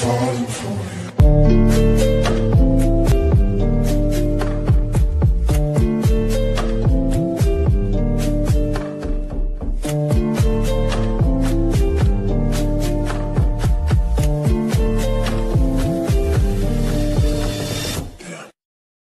Falling for you.